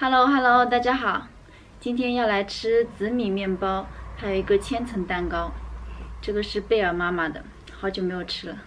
Hello Hello，大家好，今天要来吃紫米面包，还有一个千层蛋糕。这个是贝尔妈妈的，好久没有吃了。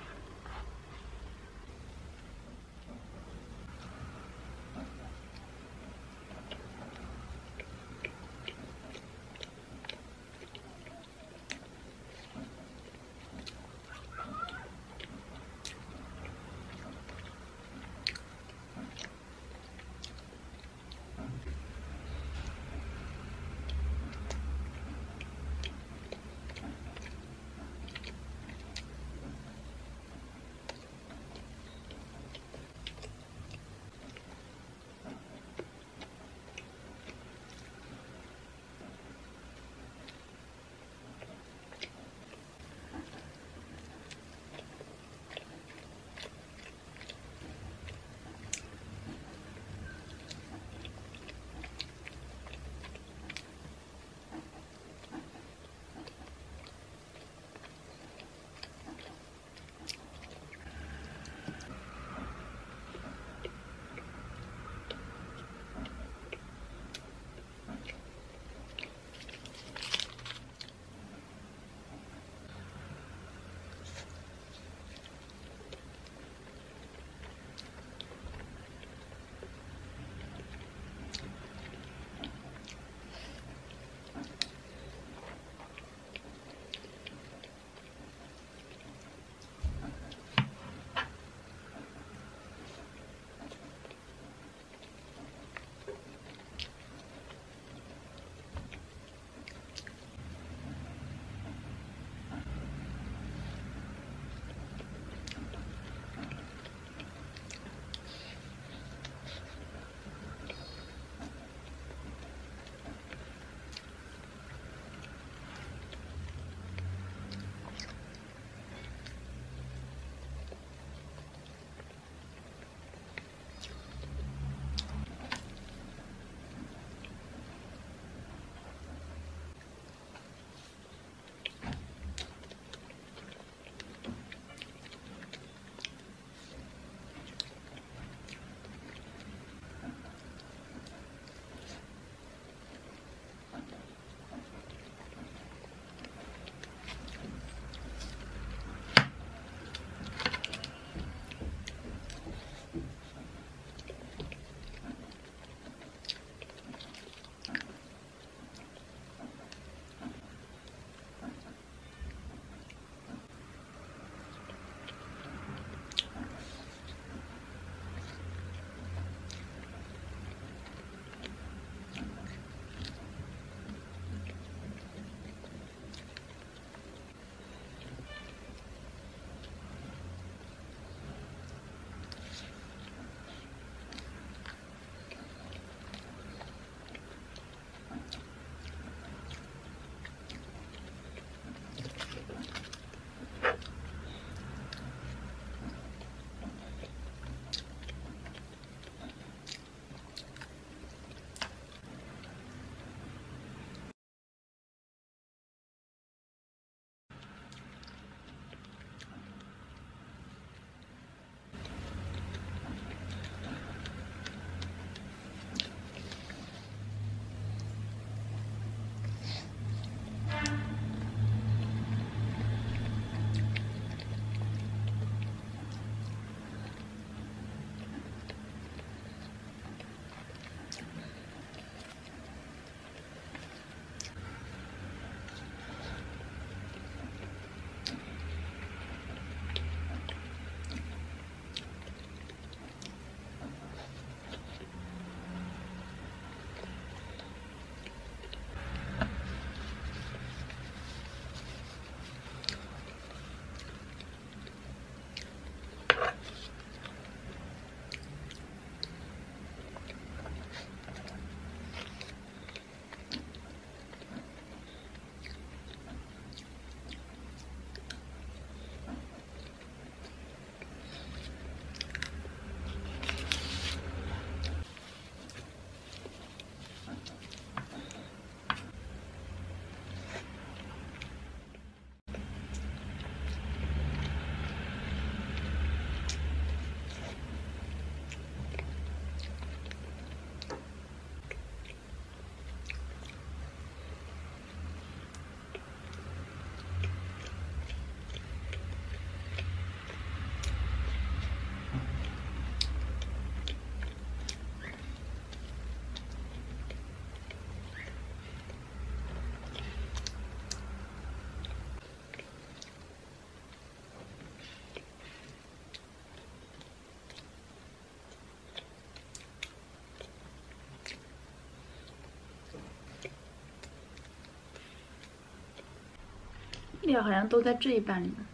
好像都在这一半里面。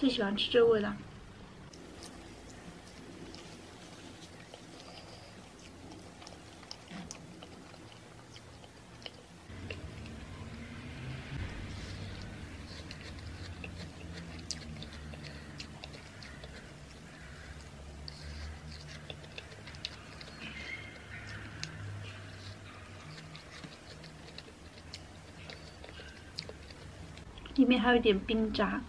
最喜欢吃这个味道。里面还有点冰渣。